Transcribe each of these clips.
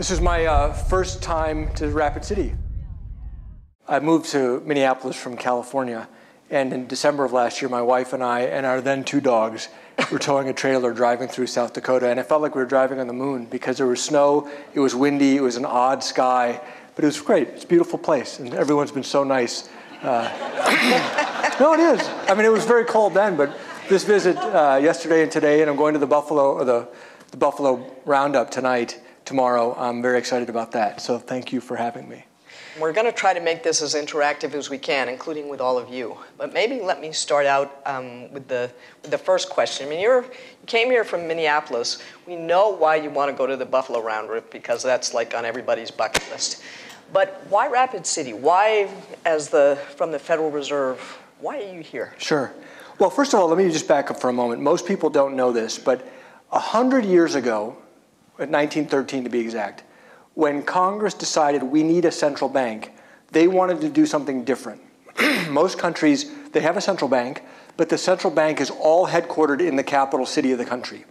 This is my uh, first time to Rapid City. I moved to Minneapolis from California, and in December of last year, my wife and I and our then two dogs were towing a trailer driving through South Dakota, and it felt like we were driving on the moon because there was snow, it was windy, it was an odd sky, but it was great. It's a beautiful place, and everyone's been so nice. Uh, no, it is. I mean, it was very cold then, but this visit uh, yesterday and today, and I'm going to the Buffalo, the, the Buffalo Roundup tonight, tomorrow. I'm very excited about that. So thank you for having me. We're going to try to make this as interactive as we can, including with all of you. But maybe let me start out um, with, the, with the first question. I mean, you're, you came here from Minneapolis. We know why you want to go to the Buffalo Round Roundup because that's like on everybody's bucket list. But why Rapid City? Why, as the from the Federal Reserve, why are you here? Sure. Well, first of all, let me just back up for a moment. Most people don't know this, but 100 years ago, 1913 to be exact, when Congress decided we need a central bank, they wanted to do something different. Most countries, they have a central bank, but the central bank is all headquartered in the capital city of the country.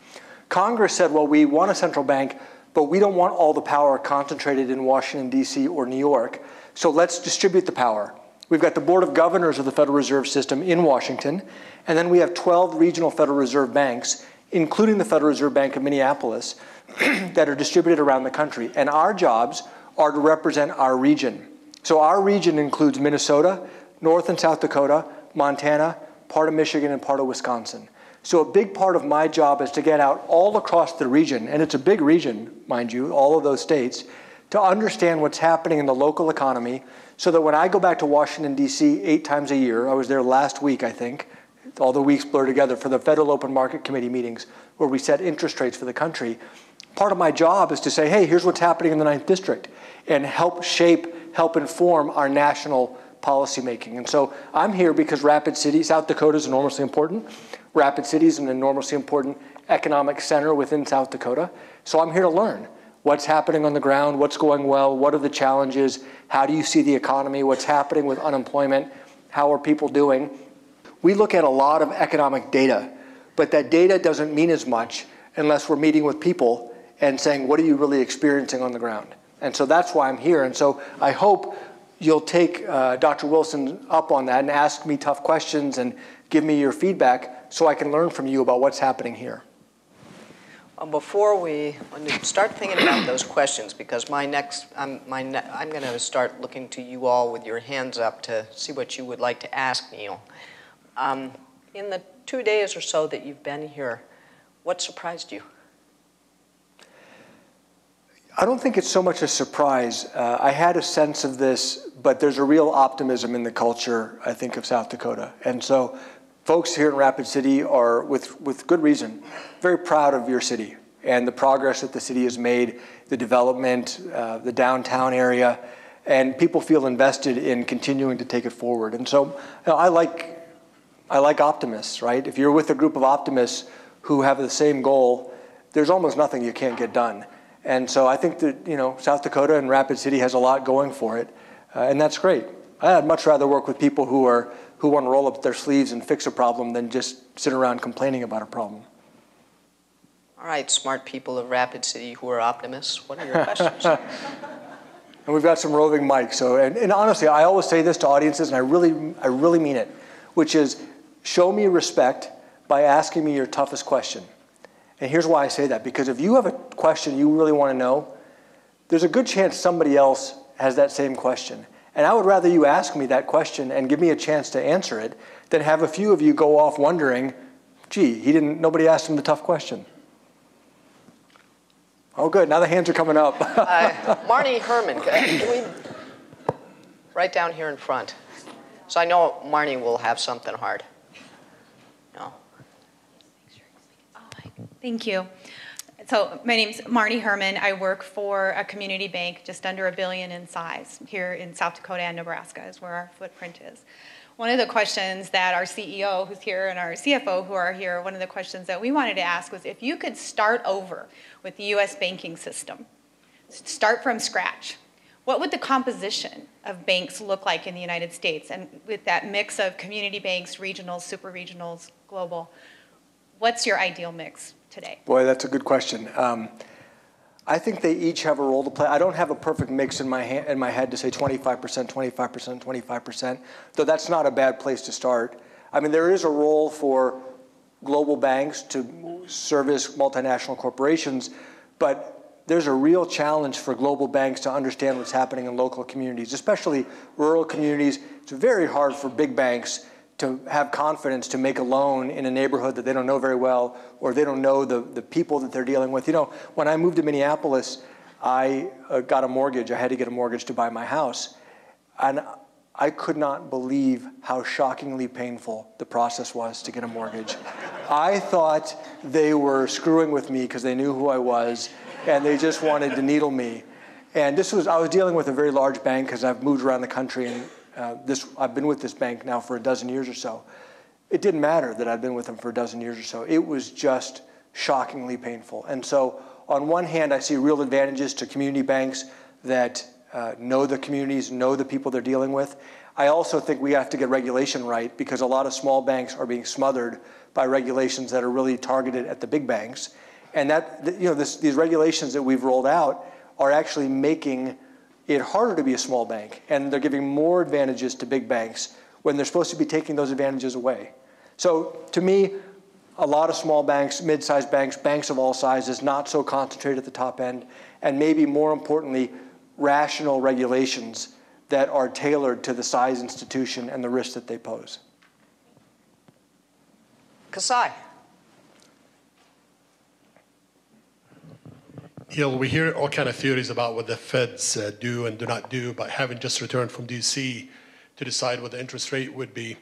Congress said, well, we want a central bank, but we don't want all the power concentrated in Washington, D.C. or New York, so let's distribute the power. We've got the Board of Governors of the Federal Reserve System in Washington, and then we have 12 regional Federal Reserve banks, including the Federal Reserve Bank of Minneapolis, that are distributed around the country. And our jobs are to represent our region. So our region includes Minnesota, North and South Dakota, Montana, part of Michigan, and part of Wisconsin. So a big part of my job is to get out all across the region, and it's a big region, mind you, all of those states, to understand what's happening in the local economy so that when I go back to Washington, D.C. eight times a year, I was there last week, I think, all the weeks blur together for the Federal Open Market Committee meetings where we set interest rates for the country part of my job is to say, hey, here's what's happening in the Ninth District and help shape, help inform our national policymaking. And so I'm here because Rapid City, South Dakota is enormously important. Rapid City is an enormously important economic center within South Dakota. So I'm here to learn what's happening on the ground, what's going well, what are the challenges, how do you see the economy, what's happening with unemployment, how are people doing. We look at a lot of economic data, but that data doesn't mean as much unless we're meeting with people and saying, what are you really experiencing on the ground? And so that's why I'm here. And so I hope you'll take uh, Dr. Wilson up on that and ask me tough questions and give me your feedback so I can learn from you about what's happening here. Well, before we start thinking about those questions, because my next, my ne I'm going to start looking to you all with your hands up to see what you would like to ask Neel. Um, in the two days or so that you've been here, what surprised you? I don't think it's so much a surprise. Uh, I had a sense of this, but there's a real optimism in the culture, I think, of South Dakota. And so folks here in Rapid City are, with, with good reason, very proud of your city and the progress that the city has made, the development, uh, the downtown area, and people feel invested in continuing to take it forward. And so you know, I like I like optimists, right? If you're with a group of optimists who have the same goal, there's almost nothing you can't get done. And so I think that, you know, South Dakota and Rapid City has a lot going for it, uh, and that's great. I'd much rather work with people who are who want to roll up their sleeves and fix a problem than just sit around complaining about a problem. All right, smart people of Rapid City who are optimists, what are your questions? and we've got some roving mics. So, and, and honestly, I always say this to audiences, and I really, I really mean it, which is show me respect by asking me your toughest question. And here's why I say that because if you have a question you really want to know, there's a good chance somebody else has that same question. And I would rather you ask me that question and give me a chance to answer it than have a few of you go off wondering, gee, he didn't, nobody asked him the tough question. Oh, good. Now the hands are coming up. uh, Marnie Herman, can we, right down here in front. So I know Marnie will have something hard. Thank you. So my name's Marnie Herman. I work for a community bank just under a billion in size here in South Dakota and Nebraska is where our footprint is. One of the questions that our CEO who's here and our CFO who are here, one of the questions that we wanted to ask was if you could start over with the US banking system, start from scratch, what would the composition of banks look like in the United States? And with that mix of community banks, regionals, super regionals, global, what's your ideal mix? Today? Boy, that's a good question. Um, I think they each have a role to play. I don't have a perfect mix in my, ha- in my head to say 25%, 25%, 25%, though that's not a bad place to start. I mean, there is a role for global banks to service multinational corporations, but there's a real challenge for global banks to understand what's happening in local communities, especially rural communities. It's very hard for big banks to have confidence to make a loan in a neighborhood that they don't know very well or they don't know the, the people that they're dealing with. You know, when I moved to Minneapolis, I uh, got a mortgage. I had to get a mortgage to buy my house. And I could not believe how shockingly painful the process was to get a mortgage. I thought they were screwing with me because they knew who I was and they just wanted to needle me. And this was, I was dealing with a very large bank because I've moved around the country and uh, this, I've been with this bank now for a dozen years or so. It didn't matter that I'd been with them for a dozen years or so. It was just shockingly painful. And so, on one hand, I see real advantages to community banks that uh, know the communities, know the people they're dealing with. I also think we have to get regulation right because a lot of small banks are being smothered by regulations that are really targeted at the big banks. And that, you know, this, these regulations that we've rolled out are actually making it harder to be a small bank, and they're giving more advantages to big banks when they're supposed to be taking those advantages away. So to me, a lot of small banks, mid-sized banks, banks of all sizes, not so concentrated at the top end, and maybe more importantly, rational regulations that are tailored to the size institution and the risk that they pose. Kasai. You know, we hear all kind of theories about what the Feds uh, do and do not do, but having just returned from DC to decide what the interest rate would be.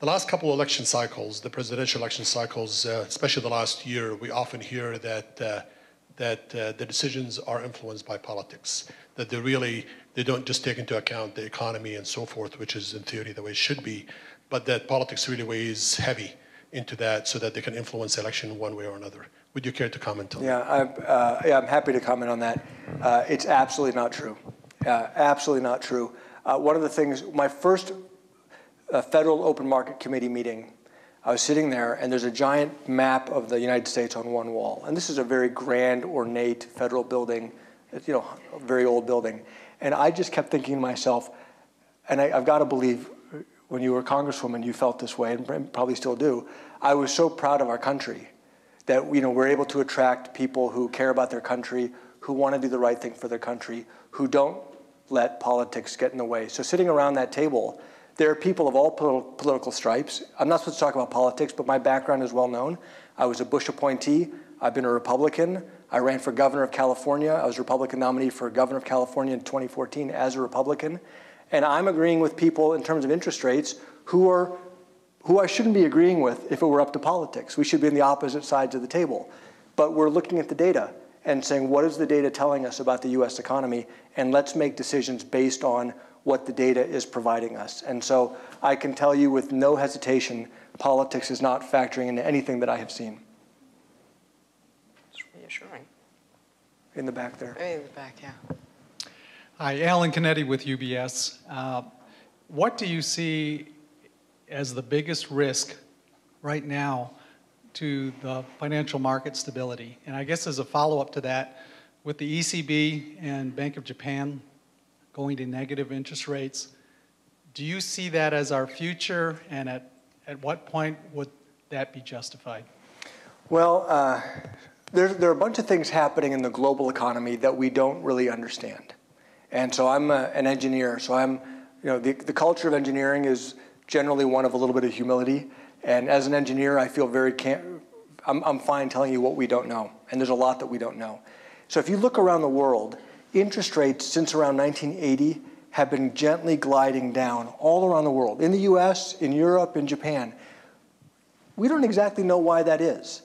The last couple election cycles, the presidential election cycles, uh, especially the last year, we often hear that uh, that uh, the decisions are influenced by politics. That they really they don't just take into account the economy and so forth, which is in theory the way it should be, but that politics really weighs heavy into that, so that they can influence the election one way or another. Would you care to comment on yeah, that? I'm, uh, yeah, I'm happy to comment on that. Uh, it's absolutely not true. Uh, absolutely not true. Uh, one of the things, my first uh, Federal Open Market Committee meeting, I was sitting there, and there's a giant map of the United States on one wall. And this is a very grand, ornate federal building, you know, a very old building. And I just kept thinking to myself, and I, I've got to believe when you were a congresswoman, you felt this way, and probably still do. I was so proud of our country that you know, we're able to attract people who care about their country, who want to do the right thing for their country, who don't let politics get in the way. So sitting around that table, there are people of all political stripes. I'm not supposed to talk about politics, but my background is well known. I was a Bush appointee. I've been a Republican. I ran for governor of California. I was Republican nominee for governor of California in 2014 as a Republican. And I'm agreeing with people in terms of interest rates who are who I shouldn't be agreeing with if it were up to politics. We should be on the opposite sides of the table. But we're looking at the data and saying, what is the data telling us about the US economy? And let's make decisions based on what the data is providing us. And so I can tell you with no hesitation, politics is not factoring into anything that I have seen. It's reassuring. In the back there. In the back, yeah. Hi, Alan Canetti with UBS. Uh, what do you see as the biggest risk right now to the financial market stability. And I guess as a follow up to that, with the ECB and Bank of Japan going to negative interest rates, do you see that as our future? And at, at what point would that be justified? Well, uh, there, there are a bunch of things happening in the global economy that we don't really understand. And so I'm a, an engineer, so I'm, you know, the, the culture of engineering is generally one of a little bit of humility. And as an engineer, I feel very, I'm, I'm fine telling you what we don't know. And there's a lot that we don't know. So if you look around the world, interest rates since around 1980 have been gently gliding down all around the world, in the US, in Europe, in Japan. We don't exactly know why that is.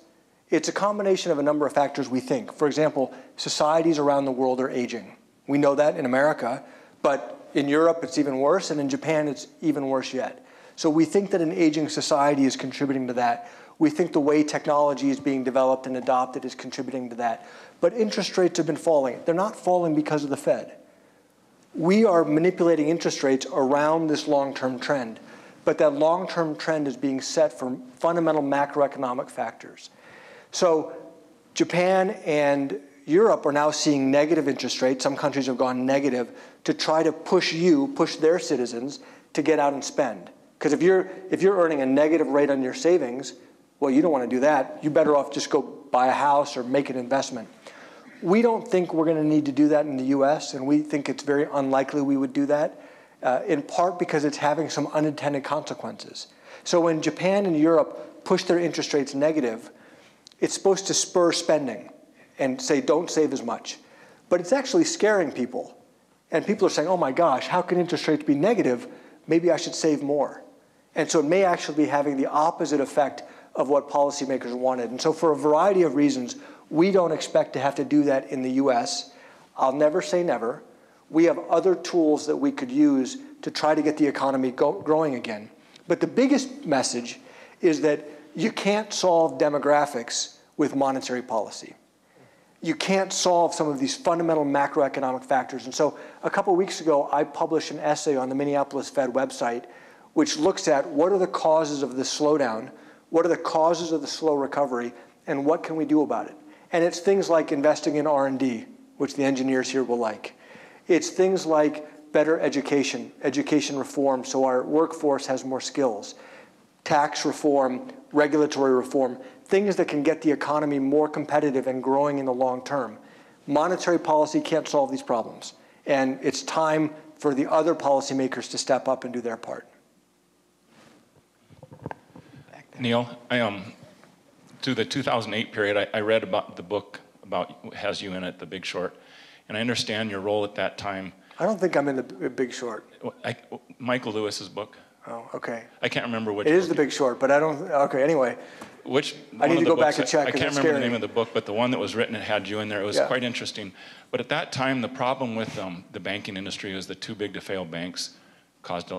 It's a combination of a number of factors we think. For example, societies around the world are aging. We know that in America, but in Europe it's even worse, and in Japan it's even worse yet. So we think that an aging society is contributing to that. We think the way technology is being developed and adopted is contributing to that. But interest rates have been falling. They're not falling because of the Fed. We are manipulating interest rates around this long-term trend. But that long-term trend is being set from fundamental macroeconomic factors. So Japan and Europe are now seeing negative interest rates. Some countries have gone negative to try to push you, push their citizens to get out and spend. Because if you're, if you're earning a negative rate on your savings, well, you don't want to do that. You're better off just go buy a house or make an investment. We don't think we're going to need to do that in the US, and we think it's very unlikely we would do that, uh, in part because it's having some unintended consequences. So when Japan and Europe push their interest rates negative, it's supposed to spur spending and say, don't save as much. But it's actually scaring people. And people are saying, oh my gosh, how can interest rates be negative? Maybe I should save more. And so it may actually be having the opposite effect of what policymakers wanted. And so, for a variety of reasons, we don't expect to have to do that in the US. I'll never say never. We have other tools that we could use to try to get the economy go- growing again. But the biggest message is that you can't solve demographics with monetary policy. You can't solve some of these fundamental macroeconomic factors. And so, a couple weeks ago, I published an essay on the Minneapolis Fed website which looks at what are the causes of the slowdown, what are the causes of the slow recovery, and what can we do about it. And it's things like investing in R&D, which the engineers here will like. It's things like better education, education reform so our workforce has more skills, tax reform, regulatory reform, things that can get the economy more competitive and growing in the long term. Monetary policy can't solve these problems. And it's time for the other policymakers to step up and do their part. Neel, I um, through the 2008 period, I, I, read about the book about has you in it, The Big Short, and I understand your role at that time. I don't think I'm in the Big Short. I, Michael Lewis's book. Oh, okay. I can't remember which. It is The Big Short, but I don't. Okay, anyway. Which I need to go back and check. I can't remember scary. the name of the book, but the one that was written it had you in there. It was yeah. quite interesting. But at that time, the problem with um, the banking industry was the too big to fail banks caused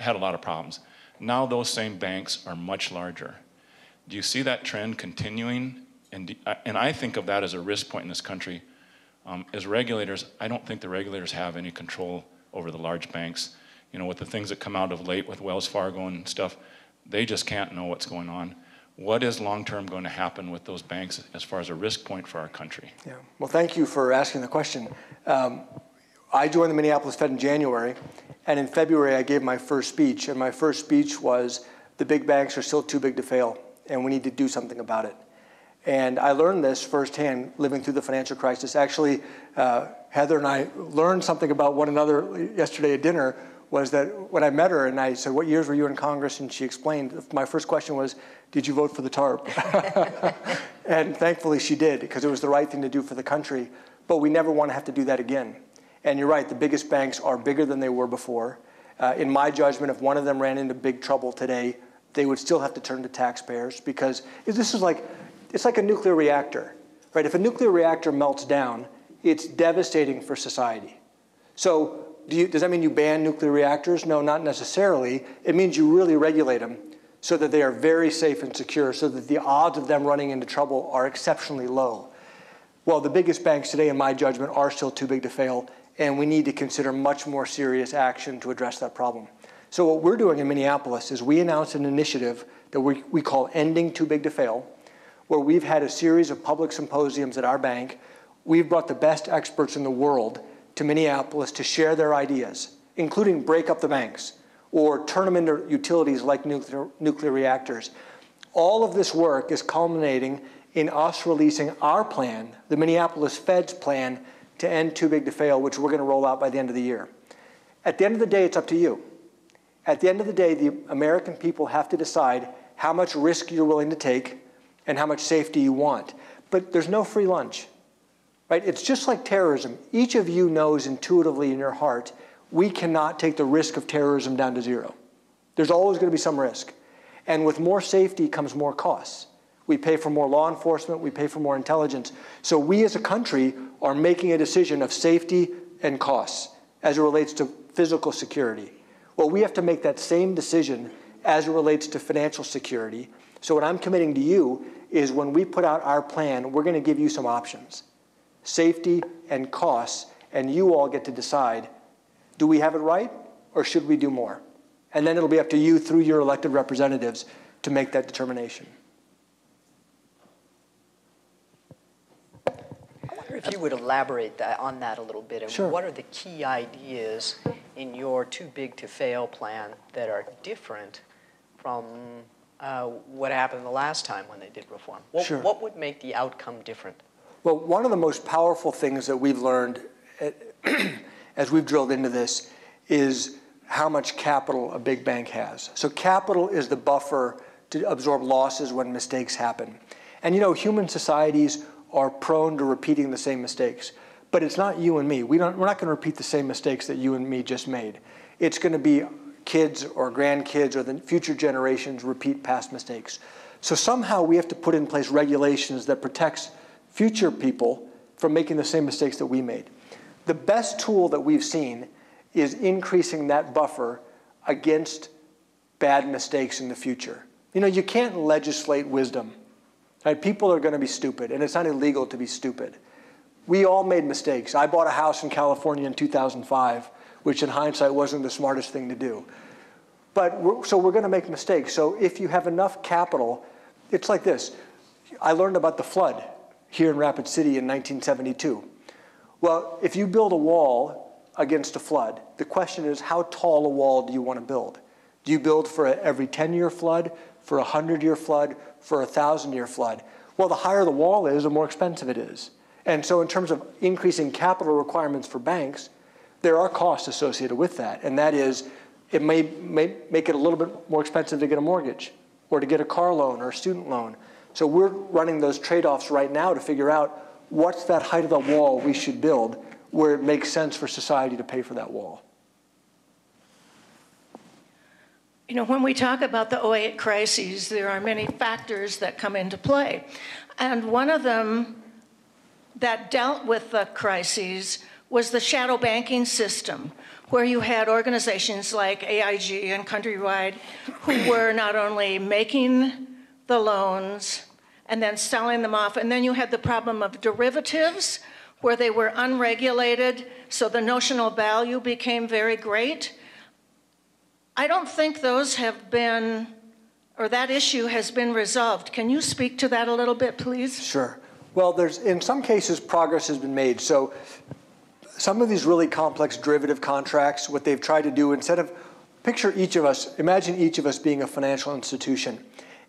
had a lot of problems. Now those same banks are much larger. Do you see that trend continuing? And, do, and I think of that as a risk point in this country. Um, as regulators, I don't think the regulators have any control over the large banks. You know, with the things that come out of late with Wells Fargo and stuff, they just can't know what's going on what is long term going to happen with those banks as far as a risk point for our country? Yeah. Well, thank you for asking the question. Um, I joined the Minneapolis Fed in January, and in February I gave my first speech, and my first speech was the big banks are still too big to fail, and we need to do something about it. And I learned this firsthand living through the financial crisis. Actually, uh, Heather and I learned something about one another yesterday at dinner was that when I met her and I said, What years were you in Congress? And she explained, my first question was, Did you vote for the TARP? and thankfully she did, because it was the right thing to do for the country. But we never want to have to do that again. And you're right, the biggest banks are bigger than they were before. Uh, in my judgment, if one of them ran into big trouble today, they would still have to turn to taxpayers because this is like, it's like a nuclear reactor, right? If a nuclear reactor melts down, it's devastating for society. So do you, does that mean you ban nuclear reactors? No, not necessarily. It means you really regulate them so that they are very safe and secure, so that the odds of them running into trouble are exceptionally low. Well, the biggest banks today, in my judgment, are still too big to fail, and we need to consider much more serious action to address that problem. So, what we're doing in Minneapolis is we announced an initiative that we, we call Ending Too Big to Fail, where we've had a series of public symposiums at our bank. We've brought the best experts in the world to Minneapolis to share their ideas, including break up the banks or turn them into utilities like nuclear, nuclear reactors. All of this work is culminating in us releasing our plan, the Minneapolis Fed's plan to end too big to fail, which we're going to roll out by the end of the year. At the end of the day, it's up to you. At the end of the day, the American people have to decide how much risk you're willing to take and how much safety you want. But there's no free lunch. Right? It's just like terrorism. Each of you knows intuitively in your heart we cannot take the risk of terrorism down to zero. There's always going to be some risk. And with more safety comes more costs. We pay for more law enforcement, we pay for more intelligence. So we as a country are making a decision of safety and costs as it relates to physical security. Well, we have to make that same decision as it relates to financial security. So what I'm committing to you is when we put out our plan, we're going to give you some options safety, and costs, and you all get to decide do we have it right or should we do more? And then it'll be up to you through your elected representatives to make that determination. If you would elaborate that, on that a little bit, and Sure. what are the key ideas in your too big to fail plan that are different from uh, what happened the last time when they did reform? What, Sure. what would make the outcome different? Well, one of the most powerful things that we've learned eh, as we've drilled into this is how much capital a big bank has. So, capital is the buffer to absorb losses when mistakes happen. And you know, human societies are prone to repeating the same mistakes. But it's not you and me. We don't, we're not going to repeat the same mistakes that you and me just made. It's going to be kids or grandkids or the future generations repeat past mistakes. So somehow we have to put in place regulations that protects future people from making the same mistakes that we made. The best tool that we've seen is increasing that buffer against bad mistakes in the future. You know, you can't legislate wisdom. Right? People are going to be stupid, and it's not illegal to be stupid. We all made mistakes. I bought a house in California in 2005, which in hindsight wasn't the smartest thing to do. But we're, so we're going to make mistakes. So if you have enough capital, it's like this. I learned about the flood here in Rapid City in 1972. Well, if you build a wall against a flood, the question is how tall a wall do you want to build? Do you build for every 10 year flood, for a 100 year flood, for a 1,000 year flood? Well, the higher the wall is, the more expensive it is. And so, in terms of increasing capital requirements for banks, there are costs associated with that. And that is, it may, may make it a little bit more expensive to get a mortgage or to get a car loan or a student loan. So, we're running those trade offs right now to figure out what's that height of the wall we should build where it makes sense for society to pay for that wall. You know, when we talk about the 08 crises, there are many factors that come into play. And one of them that dealt with the crises was the shadow banking system, where you had organizations like AIG and Countrywide who were not only making the loans and then selling them off, and then you had the problem of derivatives, where they were unregulated, so the notional value became very great. I don't think those have been, or that issue has been resolved. Can you speak to that a little bit, please? Sure. Well, there's in some cases progress has been made. So some of these really complex derivative contracts, what they've tried to do instead of picture each of us, imagine each of us being a financial institution.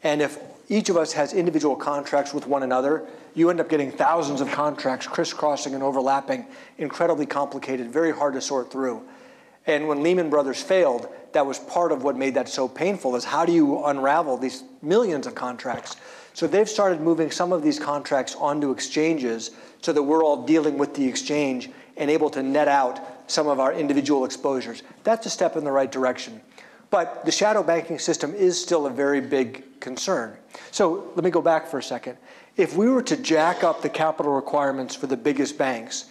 And if each of us has individual contracts with one another, you end up getting thousands of contracts crisscrossing and overlapping, incredibly complicated, very hard to sort through. And when Lehman Brothers failed, that was part of what made that so painful is how do you unravel these millions of contracts? So they've started moving some of these contracts onto exchanges so that we're all dealing with the exchange and able to net out some of our individual exposures. That's a step in the right direction. But the shadow banking system is still a very big concern. So let me go back for a second. If we were to jack up the capital requirements for the biggest banks,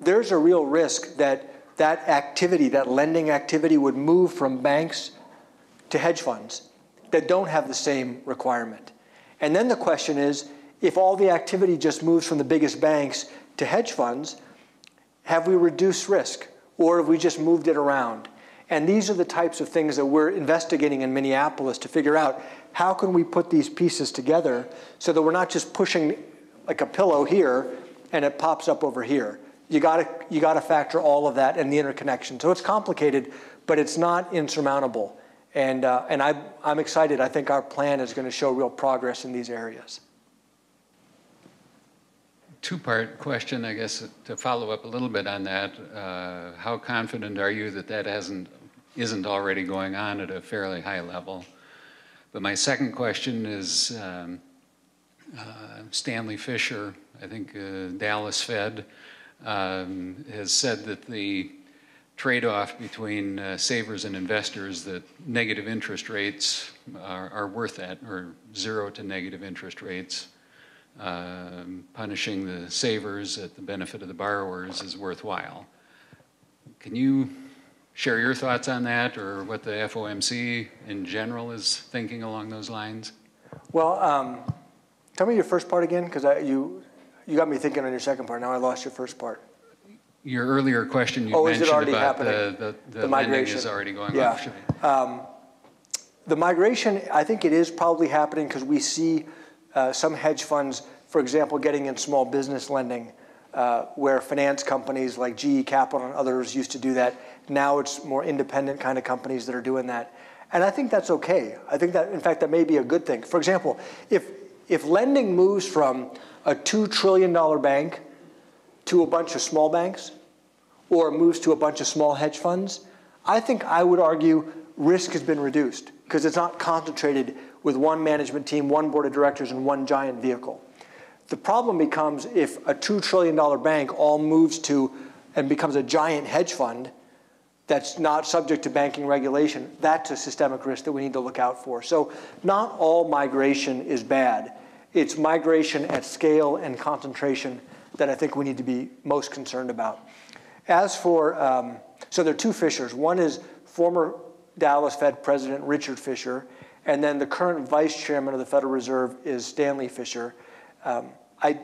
there's a real risk that that activity, that lending activity, would move from banks to hedge funds that don't have the same requirement. And then the question is if all the activity just moves from the biggest banks to hedge funds, have we reduced risk or have we just moved it around? And these are the types of things that we're investigating in Minneapolis to figure out how can we put these pieces together so that we're not just pushing like a pillow here and it pops up over here. You gotta, you gotta factor all of that and the interconnection. So it's complicated, but it's not insurmountable. And, uh, and I, I'm excited. I think our plan is going to show real progress in these areas. Two-part question, I guess, to follow up a little bit on that. Uh, how confident are you that that hasn't, isn't already going on at a fairly high level? But my second question is um, uh, Stanley Fischer, I think uh, Dallas Fed, um, has said that the trade-off between uh, savers and investors that negative interest rates are, are, worth that, or zero to negative interest rates. Um, punishing the savers at the benefit of the borrowers is worthwhile. Can you share your thoughts on that, or what the FOMC in general is thinking along those lines? Well, um, tell me your first part again, because you you got me thinking on your second part. Now I lost your first part. Your earlier question, you oh, mentioned about happening? the, the, the, the migration is already going yeah. off. Um, the migration, I think it is probably happening because we see uh, some hedge funds, for example, getting in small business lending uh, where finance companies like GE Capital and others used to do that. Now it's more independent kind of companies that are doing that. And I think that's okay. I think that, in fact, that may be a good thing. For example, if, if lending moves from a $2 trillion bank to a bunch of small banks, or moves to a bunch of small hedge funds, I think I would argue risk has been reduced because it's not concentrated with one management team, one board of directors, and one giant vehicle. The problem becomes if a $2 trillion bank all moves to and becomes a giant hedge fund that's not subject to banking regulation, that's a systemic risk that we need to look out for. So not all migration is bad. It's migration at scale and concentration that I think we need to be most concerned about. As for, um, so there are two Fishers. One is former Dallas Fed President Richard Fisher, and then the current vice chairman of the Federal Reserve is Stanley Fischer. Um, I,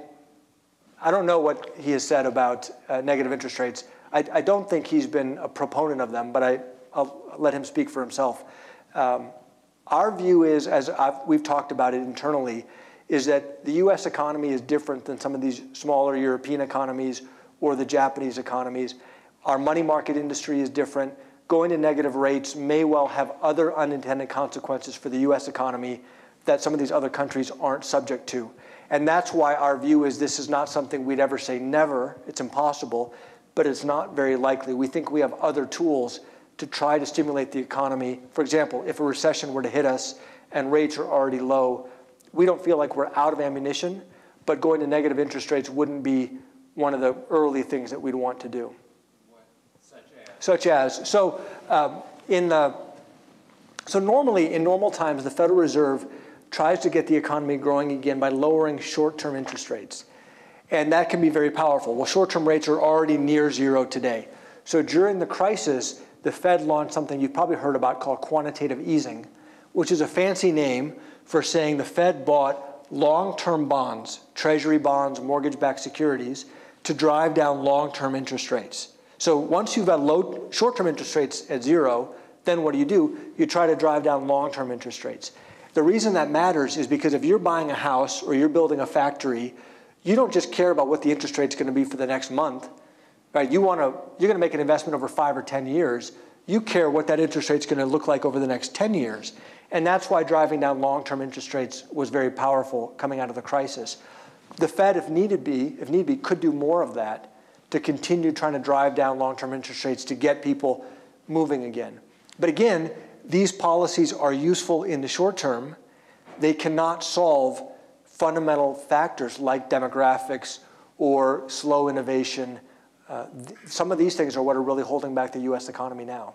I don't know what he has said about uh, negative interest rates. I, I, don't think he's been a proponent of them, but I, will let him speak for himself. Um, our view is, as I've, we've talked about it internally, is that the US economy is different than some of these smaller European economies or the Japanese economies. Our money market industry is different. Going to negative rates may well have other unintended consequences for the US economy that some of these other countries aren't subject to. And that's why our view is this is not something we'd ever say never, it's impossible, but it's not very likely. We think we have other tools to try to stimulate the economy. For example, if a recession were to hit us and rates are already low, we don't feel like we're out of ammunition, but going to negative interest rates wouldn't be one of the early things that we'd want to do. Such as? Such as. So, um, in the, so normally, in normal times, the Federal Reserve tries to get the economy growing again by lowering short-term interest rates. And that can be very powerful. Well, short-term rates are already near zero today. So during the crisis, the Fed launched something you've probably heard about called quantitative easing, which is a fancy name for saying the Fed bought long-term bonds, treasury bonds, mortgage-backed securities, to drive down long-term interest rates. So once you've got low short-term interest rates at zero, then what do you do? You try to drive down long-term interest rates. The reason that matters is because if you're buying a house or you're building a factory, you don't just care about what the interest rate's going to be for the next month. Right? You want to you're going to make an investment over 5 or 10 years. You care what that interest rate's going to look like over the next 10 years. And that's why driving down long-term interest rates was very powerful coming out of the crisis. The Fed, if needed be, if need be, could do more of that to continue trying to drive down long-term interest rates to get people moving again. But again, these policies are useful in the short term. They cannot solve fundamental factors like demographics or slow innovation. Uh, some of these things are what are really holding back the US economy now.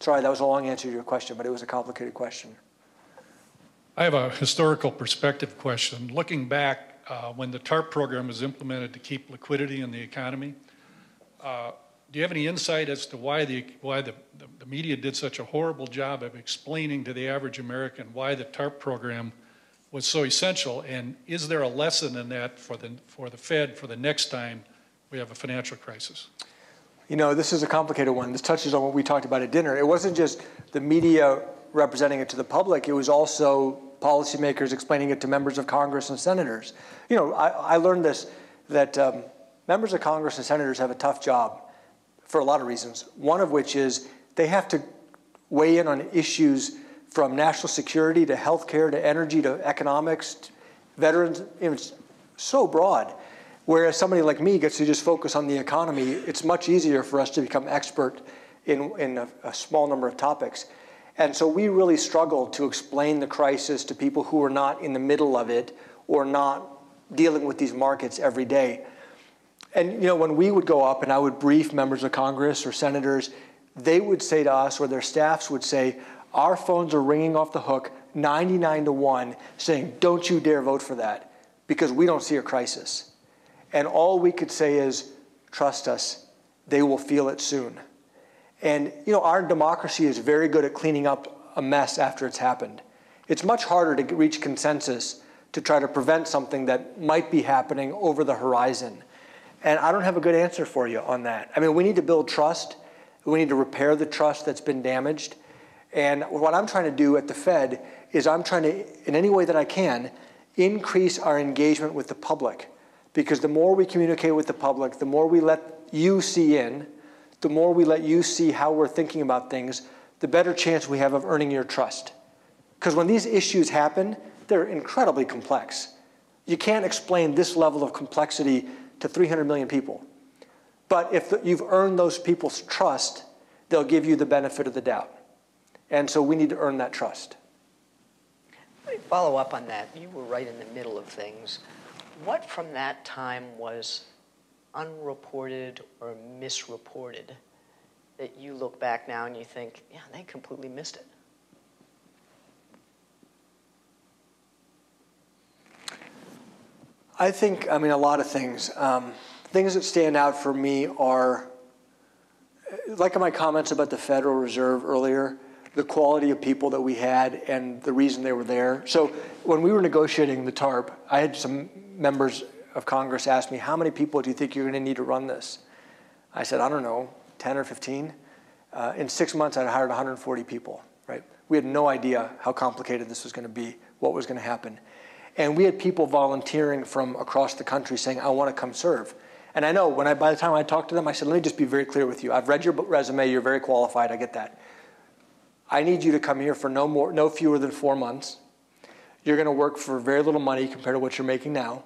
Sorry, that was a long answer to your question, but it was a complicated question. I have a historical perspective question. Looking back, uh, when the TARP program was implemented to keep liquidity in the economy, uh, do you have any insight as to why the why the, the, the, media did such a horrible job of explaining to the average American why the TARP program was so essential? And is there a lesson in that for the for the Fed for the next time we have a financial crisis? You know, this is a complicated one. This touches on what we talked about at dinner. It wasn't just the media representing it to the public. It was also policymakers explaining it to members of Congress and senators. You know, I, I learned this that um, members of Congress and senators have a tough job for a lot of reasons. One of which is they have to weigh in on issues from national security to healthcare to energy to economics, to veterans. It's so broad. Whereas somebody like me gets to just focus on the economy, it's much easier for us to become expert in, in a, a small number of topics. And so we really struggled to explain the crisis to people who are not in the middle of it or not dealing with these markets every day. And you know, when we would go up and I would brief members of Congress or senators, they would say to us, or their staffs would say, our phones are ringing off the hook 99 to 1 saying, don't you dare vote for that because we don't see a crisis. And all we could say is, trust us, they will feel it soon. And you know, our democracy is very good at cleaning up a mess after it's happened. It's much harder to reach consensus to try to prevent something that might be happening over the horizon. And I don't have a good answer for you on that. I mean, we need to build trust. We need to repair the trust that's been damaged. And what I'm trying to do at the Fed is I'm trying to, in any way that I can, increase our engagement with the public Because the more we communicate with the public, the more we let you see in, the more we let you see how we're thinking about things, the better chance we have of earning your trust. Because when these issues happen, they're incredibly complex. You can't explain this level of complexity to 300 million people. But if you've earned those people's trust, they'll give you the benefit of the doubt. And so we need to earn that trust. Follow up on that. You were right in the middle of things. What from that time was unreported or misreported that you look back now and you think, yeah, they completely missed it? I think, I mean, a lot of things. Um, things that stand out for me are, like in my comments about the Federal Reserve earlier, the quality of people that we had and the reason they were there. So when we were negotiating the TARP, I had some members of Congress ask me, how many people do you think you're going to need to run this? I said, I don't know, 10 or 15. Uh, in six months, I'd hired 140 people, right? We had no idea how complicated this was going to be, what was going to happen. And we had people volunteering from across the country saying, I want to come serve. And I know when I, by the time I talked to them, I said, let me just be very clear with you. I've read your resume. You're very qualified. I get that. I need you to come here for no more, no fewer than four months. You're going to work for very little money compared to what you're making now.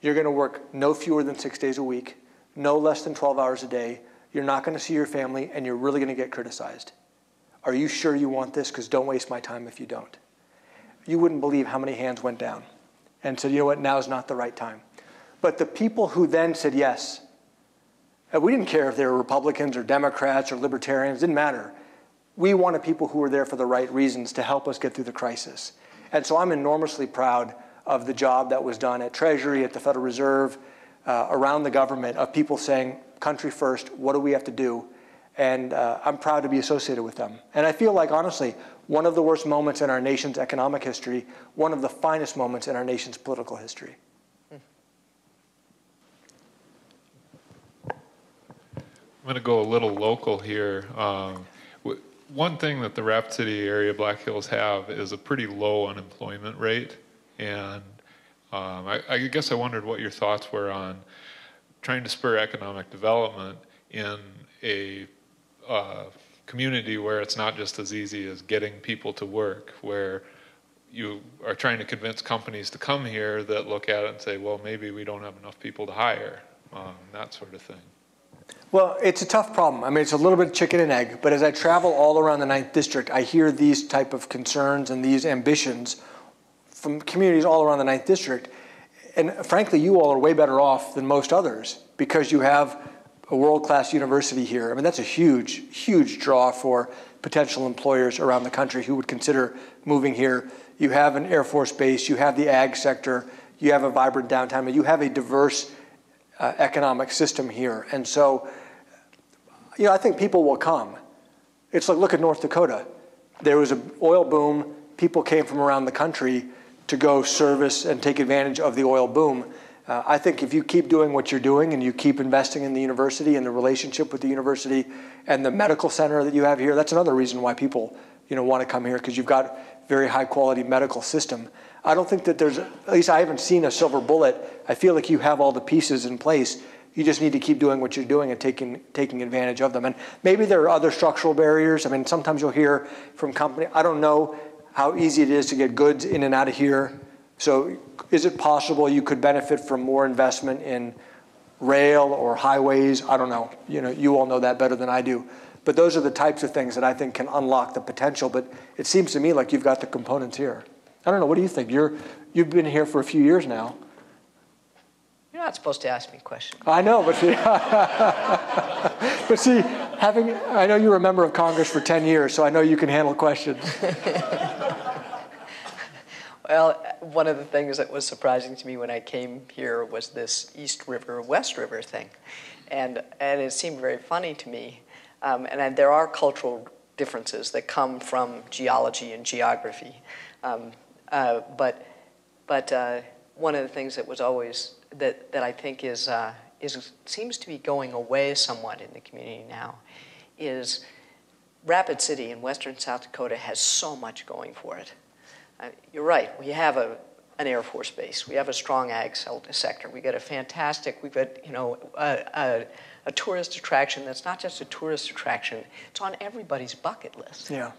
You're going to work no fewer than six days a week, no less than 12 hours a day. You're not going to see your family, and you're really going to get criticized. Are you sure you want this? Because don't waste my time if you don't. You wouldn't believe how many hands went down and said, you know what, now is not the right time. But the people who then said yes, we didn't care if they were Republicans or Democrats or libertarians, didn't matter. We wanted people who were there for the right reasons to help us get through the crisis. And so I'm enormously proud of the job that was done at Treasury, at the Federal Reserve, uh, around the government, of people saying, country first, what do we have to do? And uh, I'm proud to be associated with them. And I feel like, honestly, one of the worst moments in our nation's economic history, one of the finest moments in our nation's political history. I'm going to go a little local here. Um, one thing that the Rapid City area Black Hills have is a pretty low unemployment rate. And um, I, I, guess I wondered what your thoughts were on trying to spur economic development in a uh, community where it's not just as easy as getting people to work, where you are trying to convince companies to come here that look at it and say, well, maybe we don't have enough people to hire, um, that sort of thing. Well, it's a tough problem. I mean, it's a little bit chicken and egg. But as I travel all around the Ninth District, I hear these type of concerns and these ambitions from communities all around the Ninth District. And frankly, you all are way better off than most others because you have a world-class university here. I mean, that's a huge, huge draw for potential employers around the country who would consider moving here. You have an Air Force base, you have the ag sector, you have a vibrant downtown, you have a diverse uh, economic system here. And so you know, I think people will come. It's like, look at North Dakota. There was an oil boom. People came from around the country to go service and take advantage of the oil boom. Uh, I think if you keep doing what you're doing and you keep investing in the university and the relationship with the university and the medical center that you have here, that's another reason why people, you know, want to come here because you've got very high quality medical system. I don't think that there's, at least I haven't seen a silver bullet. I feel like you have all the pieces in place you just need to keep doing what you're doing and taking taking advantage of them. And maybe there are other structural barriers. I mean, sometimes you'll hear from company. I don't know how easy it is to get goods in and out of here. So, is it possible you could benefit from more investment in rail or highways? I don't know. You know, you all know that better than I do. But those are the types of things that I think can unlock the potential. But it seems to me like you've got the components here. I don't know. What do you think? You're you've been here for a few years now. You're not supposed to ask me questions. I know, but see, but see, having I know you were a member of Congress for 10 years, so I know you can handle questions. well, one of the things that was surprising to me when I came here was this East River, West River thing. And, and it seemed very funny to me. Um, and there are cultural differences that come from geology and geography. Um, uh, but but uh, one of the things that was always that, that I think is, uh, is, seems to be going away somewhat in the community now is Rapid City in western South Dakota has so much going for it. Uh, you're right, we have a, an Air Force base. We have a strong ag sector. We've got a fantastic, we've got, you know, a, a, a, tourist attraction that's not just a tourist attraction, it's on everybody's bucket list. Yeah.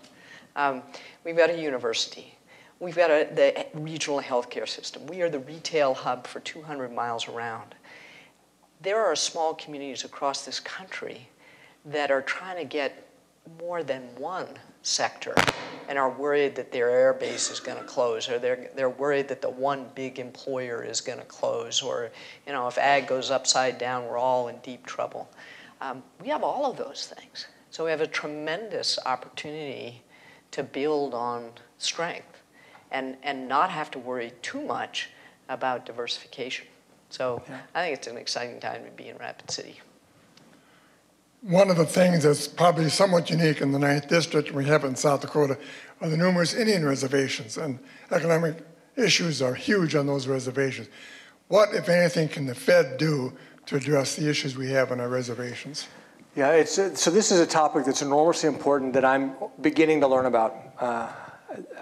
Um, we've got a university. We've got a, the regional healthcare system. We are the retail hub for 200 miles around. There are small communities across this country that are trying to get more than one sector and are worried that their air base is going to close or they're, they're worried that the one big employer is going to close or you know if ag goes upside down we're all in deep trouble um, we have all of those things so we have a tremendous opportunity to build on strength and, and not have to worry too much about diversification so yeah. i think it's an exciting time to be in rapid city one of the things that's probably somewhat unique in the Ninth District we have in South Dakota are the numerous Indian reservations, and economic issues are huge on those reservations. What, if anything, can the Fed do to address the issues we have on our reservations? Yeah, it's, so this is a topic that's enormously important that I'm beginning to learn about. Uh,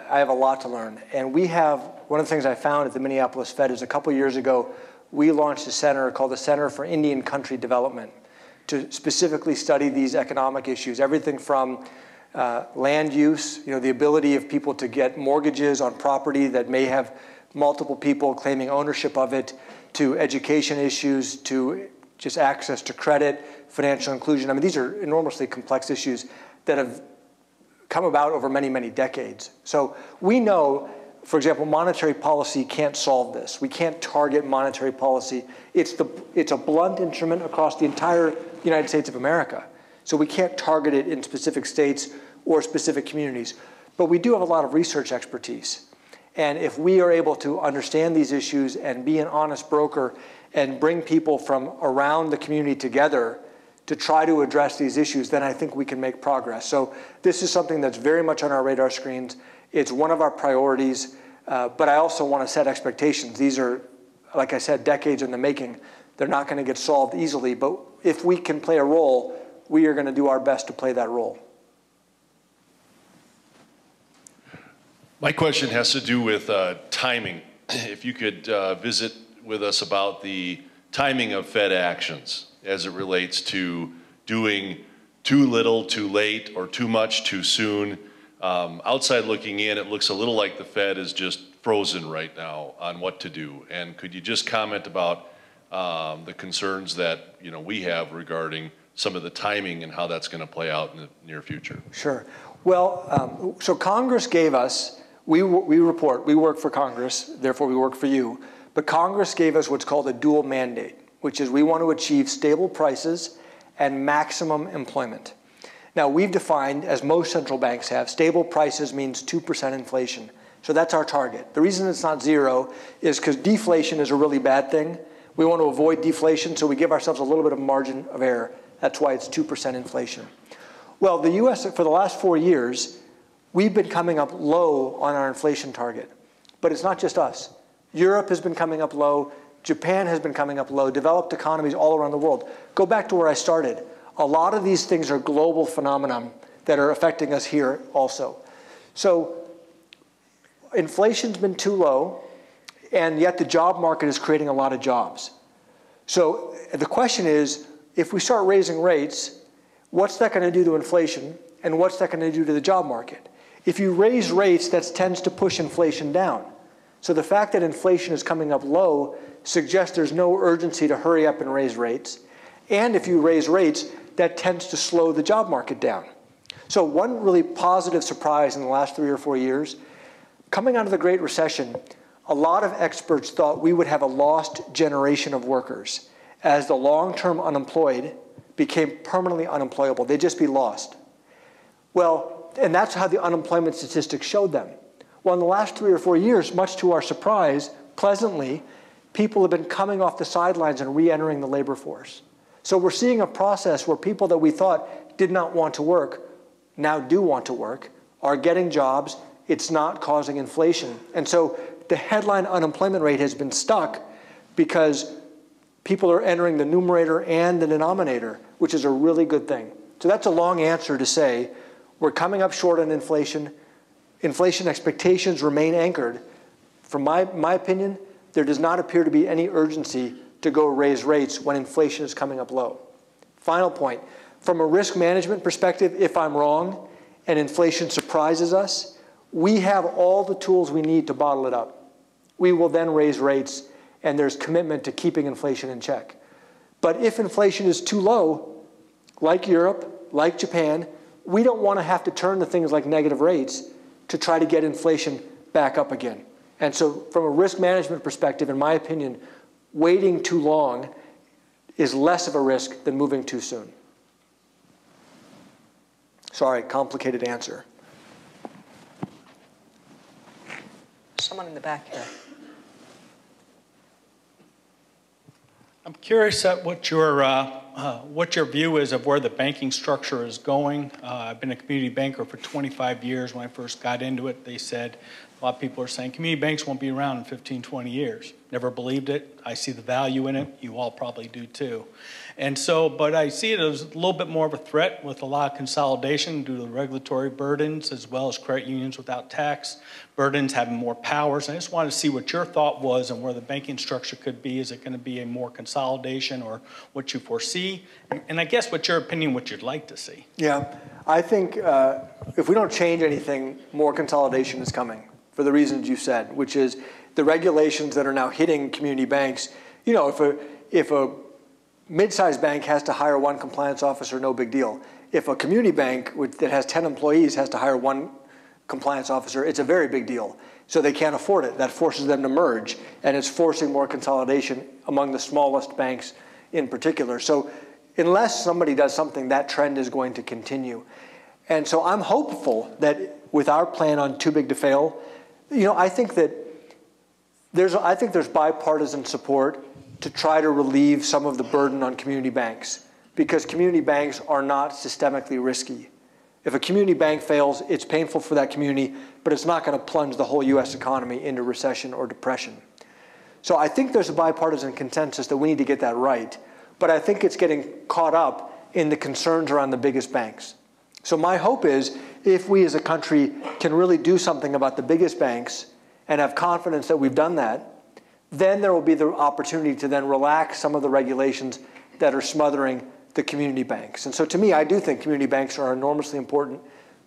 I have a lot to learn. And we have, one of the things I found at the Minneapolis Fed is a couple years ago, we launched a center called the Center for Indian Country Development to specifically study these economic issues, everything from uh, land use, you know, the ability of people to get mortgages on property that may have multiple people claiming ownership of it, to education issues, to just access to credit, financial inclusion. I mean, these are enormously complex issues that have come about over many, many decades. So we know for example, monetary policy can't solve this. We can't target monetary policy. It's, the, it's a blunt instrument across the entire United States of America. So we can't target it in specific states or specific communities. But we do have a lot of research expertise. And if we are able to understand these issues and be an honest broker and bring people from around the community together to try to address these issues, then I think we can make progress. So this is something that's very much on our radar screens. It's one of our priorities. Uh, but I also want to set expectations. These are, like I said, decades in the making. They're not going to get solved easily, but if we can play a role, we are going to do our best to play that role. My question has to do with uh, timing. If you could uh, visit with us about the timing of Fed actions as it relates to doing too little, too late, or too much, too soon um, outside looking in, it looks a little like the Fed is just frozen right now on what to do. And could you just comment about um, the concerns that you know we have regarding some of the timing and how that's going to play out in the near future? Sure. Well, um, so Congress gave us, we, we report, we work for Congress, therefore we work for you, but Congress gave us what's called a dual mandate, which is we want to achieve stable prices and maximum employment. Now, we've defined, as most central banks have, stable prices means 2% inflation. So that's our target. The reason it's not zero is because deflation is a really bad thing. We want to avoid deflation, so we give ourselves a little bit of margin of error. That's why it's 2% inflation. Well, the US, for the last four years, we've been coming up low on our inflation target. But it's not just us. Europe has been coming up low. Japan has been coming up low. Developed economies all around the world. Go back to where I started. A lot of these things are global phenomenon that are affecting us here also. So inflation's been too low, and yet the job market is creating a lot of jobs. So the question is, if we start raising rates, what's that going to do to inflation, and what's that going to do to the job market? If you raise rates, that tends to push inflation down. So the fact that inflation is coming up low suggests there's no urgency to hurry up and raise rates. And if you raise rates, that tends to slow the job market down. So one really positive surprise in the last three or four years, coming out of the Great Recession, a lot of experts thought we would have a lost generation of workers as the long-term unemployed became permanently unemployable. They'd just be lost. Well, and that's how the unemployment statistics showed them. Well, in the last three or four years, much to our surprise, pleasantly, people have been coming off the sidelines and re-entering the labor force. So we're seeing a process where people that we thought did not want to work now do want to work, are getting jobs. It's not causing inflation. And so the headline unemployment rate has been stuck because people are entering the numerator and the denominator, which is a really good thing. So that's a long answer to say we're coming up short on inflation. Inflation expectations remain anchored. from my, my opinion, there does not appear to be any urgency to go raise rates when inflation is coming up low. Final point, from a risk management perspective, if I'm wrong and inflation surprises us, we have all the tools we need to bottle it up. We will then raise rates, and there's commitment to keeping inflation in check. But if inflation is too low, like Europe, like Japan, we don't want to have to turn to things like negative rates to try to get inflation back up again. And so, from a risk management perspective, in my opinion, waiting too long is less of a risk than moving too soon. Sorry, complicated answer. Someone in the back here. I'm curious at what your uh, uh, what your view is of where the banking structure is going. Uh, I've been a community banker for 25 years. When I first got into it, they said a lot of people are saying community banks won't be around in 15, 20 years. Never believed it. I see the value in it. You all probably do too. And so, but I see it as a little bit more of a threat with a lot of consolidation due to the regulatory burdens as well as credit unions without tax burdens having more powers. I just wanted to see what your thought was and where the banking structure could be. Is it going to be a more consolidation or what you foresee? And I guess what's your opinion, what you'd like to see? Yeah, I think uh, if we don't change anything, more consolidation is coming for the reasons you said, which is the regulations that are now hitting community banks. You know, if a if a mid-sized bank has to hire one compliance officer, no big deal. If a community bank that has 10 employees has to hire one compliance officer, it's a very big deal. So they can't afford it. That forces them to merge, and it's forcing more consolidation among the smallest banks in particular. So unless somebody does something, that trend is going to continue. And so I'm hopeful that with our plan on too big to fail, you know, I think that there's I think there's bipartisan support to try to relieve some of the burden on community banks because community banks are not systemically risky. If a community bank fails, it's painful for that community, but it's not going to plunge the whole US economy into recession or depression. So I think there's a bipartisan consensus that we need to get that right, but I think it's getting caught up in the concerns around the biggest banks. So my hope is if we as a country can really do something about the biggest banks and have confidence that we've done that, then there will be the opportunity to then relax some of the regulations that are smothering the community banks. And so to me, I do think community banks are enormously important.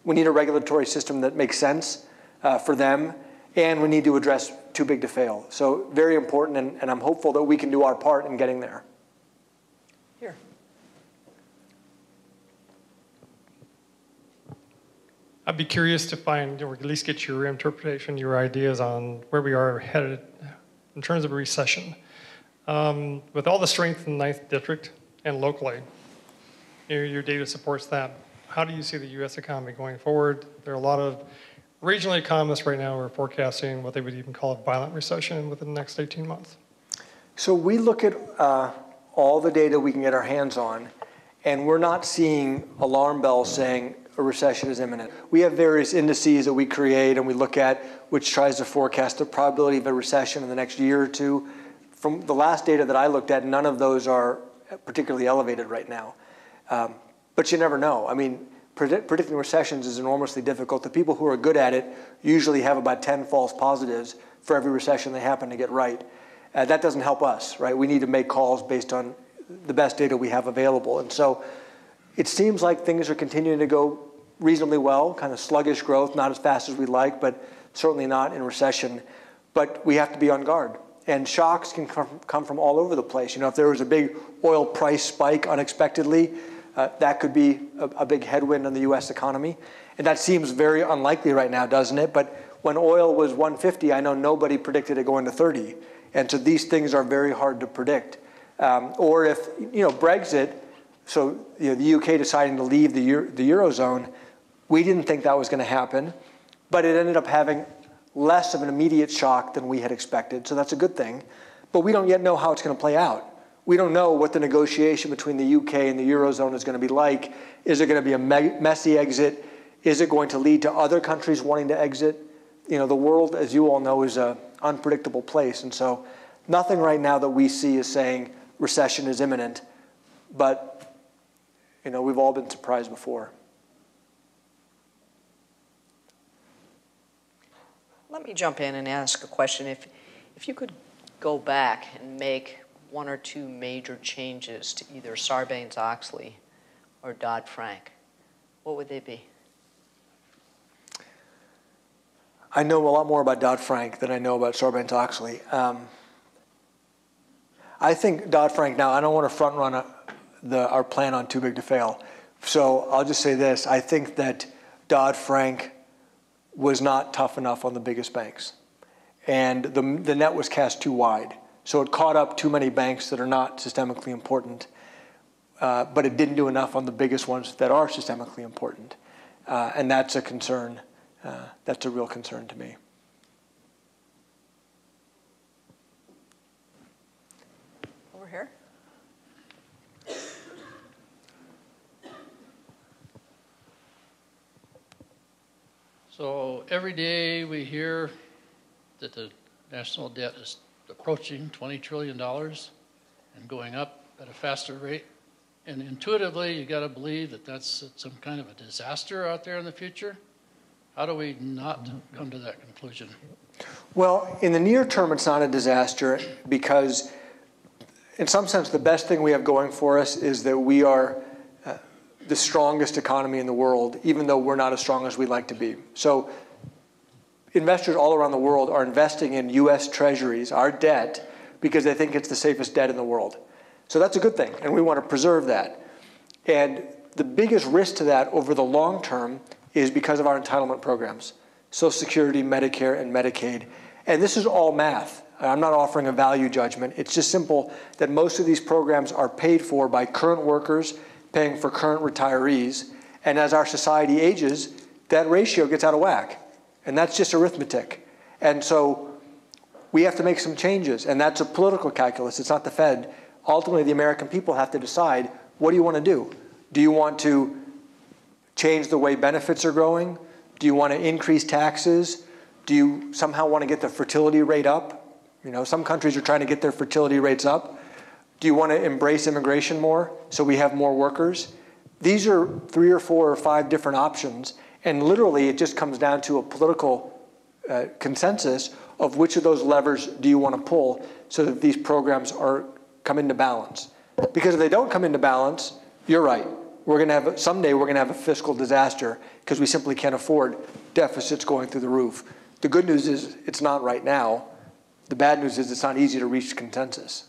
We need a regulatory system that makes sense uh, for them, and we need to address too big to fail. So very important, and, and I'm hopeful that we can do our part in getting there. Here. I'd be curious to find, or at least get your interpretation, your ideas on where we are headed in terms of a recession. Um, with all the strength in the ninth district and locally, your, your data supports that. How do you see the U.S. economy going forward? There are a lot of regional economists right now who are forecasting what they would even call a violent recession within the next 18 months. So we look at uh, all the data we can get our hands on, and we're not seeing alarm bells saying a recession is imminent. We have various indices that we create and we look at, which tries to forecast the probability of a recession in the next year or two. From the last data that I looked at, none of those are particularly elevated right now. Um, but you never know. I mean, predict, predicting recessions is enormously difficult. The people who are good at it usually have about 10 false positives for every recession they happen to get right. Uh, that doesn't help us, right? We need to make calls based on the best data we have available. And so it seems like things are continuing to go reasonably well, kind of sluggish growth, not as fast as we'd like, but certainly not in recession. But we have to be on guard. And shocks can come from all over the place. You know, if there was a big oil price spike unexpectedly, uh, that could be a, a big headwind on the U.S. economy. And that seems very unlikely right now, doesn't it? But when oil was 150, I know nobody predicted it going to 30. And so these things are very hard to predict. Um, or if, you know, Brexit so you know, the UK deciding to leave the, Euro, the Eurozone, we didn't think that was going to happen, but it ended up having less of an immediate shock than we had expected. So that's a good thing. But we don't yet know how it's going to play out. We don't know what the negotiation between the UK and the Eurozone is going to be like. Is it going to be a me- messy exit? Is it going to lead to other countries wanting to exit? You know, the world, as you all know, is an unpredictable place. And so nothing right now that we see is saying recession is imminent. But you know, we've all been surprised before. let me jump in and ask a question. If, if you could go back and make one or two major changes to either Sarbanes-Oxley or Dodd-Frank, what would they be? I know a lot more about Dodd-Frank than I know about Sarbanes-Oxley. Um, I think Dodd-Frank, now I don't want to front run a, the, our plan on too big to fail. So I'll just say this. I think that Dodd-Frank was not tough enough on the biggest banks. And the, the net was cast too wide. So it caught up too many banks that are not systemically important. Uh, but it didn't do enough on the biggest ones that are systemically important. Uh, and that's a concern. Uh, that's a real concern to me. So every day we hear that the national debt is approaching $20 trillion and going up at a faster rate. And intuitively, you got to believe that that's some kind of a disaster out there in the future. How do we not come to that conclusion? Well, in the near term, it's not a disaster because, in some sense, the best thing we have going for us is that we are the strongest economy in the world, even though we're not as strong as we'd like to be. So, investors all around the world are investing in U.S. treasuries, our debt, because they think it's the safest debt in the world. So, that's a good thing, and we want to preserve that. And the biggest risk to that over the long term is because of our entitlement programs Social Security, Medicare, and Medicaid. And this is all math. I'm not offering a value judgment. It's just simple that most of these programs are paid for by current workers paying for current retirees. And as our society ages, that ratio gets out of whack. And that's just arithmetic. And so we have to make some changes. And that's a political calculus. It's not the Fed. Ultimately, the American people have to decide what do you want to do? Do you want to change the way benefits are growing? Do you want to increase taxes? Do you somehow want to get the fertility rate up? You know, some countries are trying to get their fertility rates up. Do you want to embrace immigration more so we have more workers? These are three or four or five different options, and literally it just comes down to a political uh, consensus of which of those levers do you want to pull so that these programs are come into balance. Because if they don't come into balance, you're right we're going to have someday we're going to have a fiscal disaster because we simply can't afford deficits going through the roof. The good news is it's not right now. The bad news is it's not easy to reach consensus.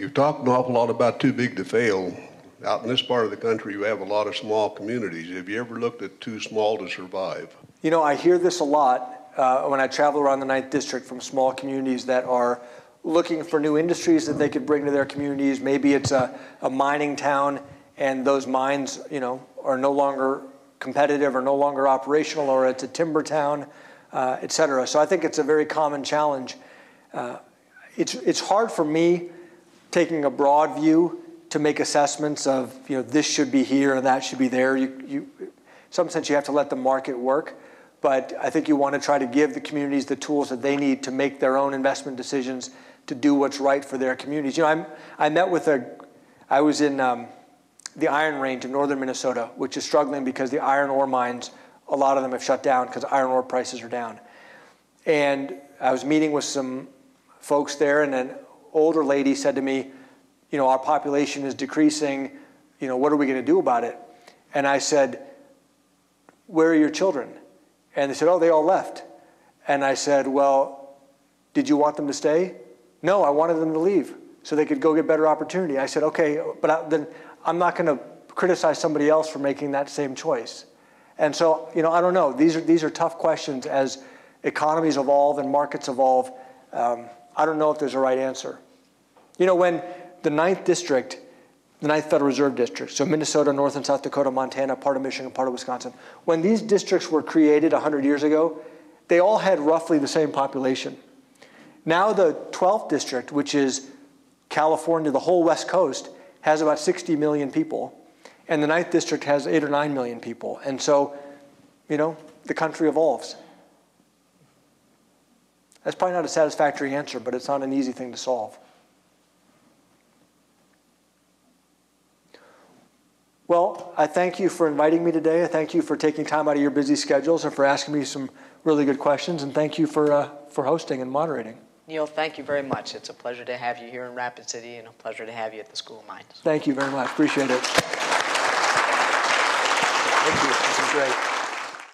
You've talked an awful lot about too big to fail. Out in this part of the country, you have a lot of small communities. Have you ever looked at too small to survive? You know, I hear this a lot uh, when I travel around the Ninth District from small communities that are looking for new industries that they could bring to their communities. Maybe it's a, a mining town and those mines, you know, are no longer competitive or no longer operational, or it's a timber town, uh, et cetera. So I think it's a very common challenge. Uh, it's, it's hard for me, taking a broad view, to make assessments of, you know, this should be here and that should be there. You, you, in some sense, you have to let the market work. But I think you want to try to give the communities the tools that they need to make their own investment decisions to do what's right for their communities. You know, I'm, I met with a, I was in um, the Iron Range of northern Minnesota, which is struggling because the iron ore mines, a lot of them have shut down because iron ore prices are down. And I was meeting with some folks there, and an older lady said to me, you know, our population is decreasing. You know, what are we going to do about it? And I said, where are your children? And they said, oh, they all left. And I said, well, did you want them to stay? No, I wanted them to leave so they could go get better opportunity. I said, okay, but I, then I'm not going to criticize somebody else for making that same choice. And so, you know, I don't know. These are, these are tough questions as economies evolve and markets evolve. Um, I don't know if there's a right answer. You know, when the Ninth District, the Ninth Federal Reserve District, so Minnesota, North and South Dakota, Montana, part of Michigan, part of Wisconsin, when these districts were created 100 years ago, they all had roughly the same population. Now the 12th district, which is California, the whole West Coast, has about 60 million people. And the 9th district has 8 or 9 million people. And so, you know, the country evolves. That's probably not a satisfactory answer, but it's not an easy thing to solve. Well, I thank you for inviting me today. I thank you for taking time out of your busy schedules and for asking me some really good questions. And thank you for, uh, for hosting and moderating. Neel, thank you very much. It's a pleasure to have you here in Rapid City and a pleasure to have you at the School of Mines. Thank you very much. Appreciate it. Thank you. This is great.